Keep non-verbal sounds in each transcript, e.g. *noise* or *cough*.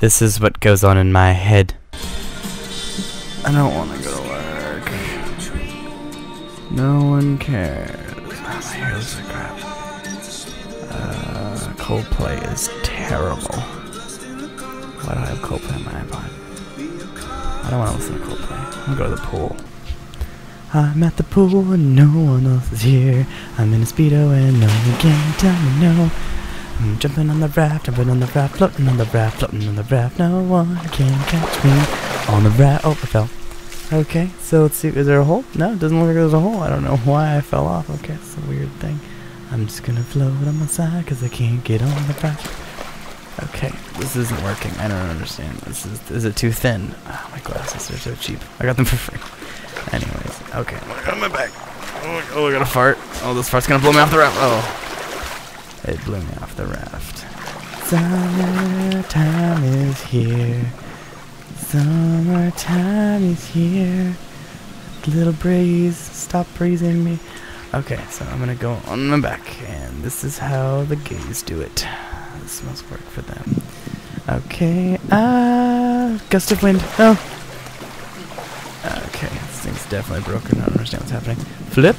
This is what goes on in my head. I don't want to go to work. No one cares. My hair looks like crap. Uh, Coldplay is terrible. Why do I have Coldplay on my iPod? I don't want to listen to Coldplay. I'm gonna go to the pool. I'm at the pool and no one else is here. I'm in a speedo and no one can tell me no. I'm jumping on the raft, jumping on the raft, floating on the raft, floating on the raft. No one can catch me on the raft. Oh, I fell. Okay, so let's see. Is there a hole? No, it doesn't look like there's a hole. I don't know why I fell off. Okay, it's a weird thing. I'm just gonna float on my side because I can't get on the raft. Okay, this isn't working. I don't understand. This is is it too thin? Oh, my glasses are so cheap. I got them for free. Anyways, okay. I got my back. Oh, oh, I got a fart. Oh, this fart's gonna blow me off the raft. Oh. It blew me off the raft. Summertime is here. Summertime is here. Little breeze, stop breezing me. Okay, so I'm gonna go on my back, and this is how the gays do it. This must work for them. Okay, ah, gust of wind. Oh. Okay, this thing's definitely broken. I don't understand what's happening. Flip.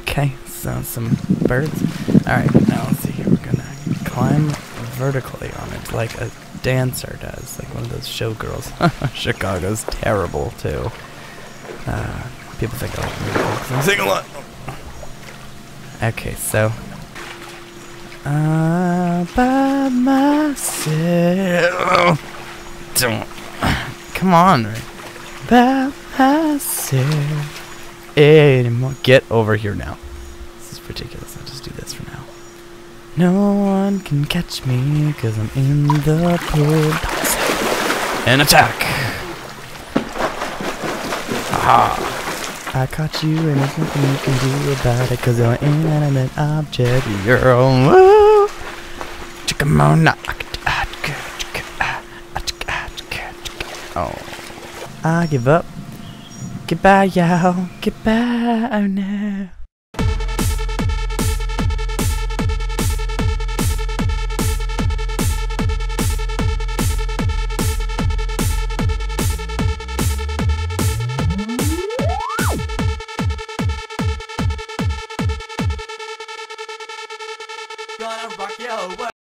Okay, so some birds. Alright, now let's see here. We're gonna climb vertically on it like a dancer does, like one of those showgirls. *laughs* Chicago's terrible, too. Uh, people think I like I sing a lot. Okay, so. Uh, by myself. Don't. Come on, By myself. Anymore. Get over here now. This is ridiculous. I'll just do this for now. No one can catch me because I'm in the pool. And attack! Aha! I caught you and there's nothing you can do about it because you're an inanimate object. You're a! Chickamona. Oh. I give up. Goodbye, y'all. Goodbye. Oh no. Gonna rock your world.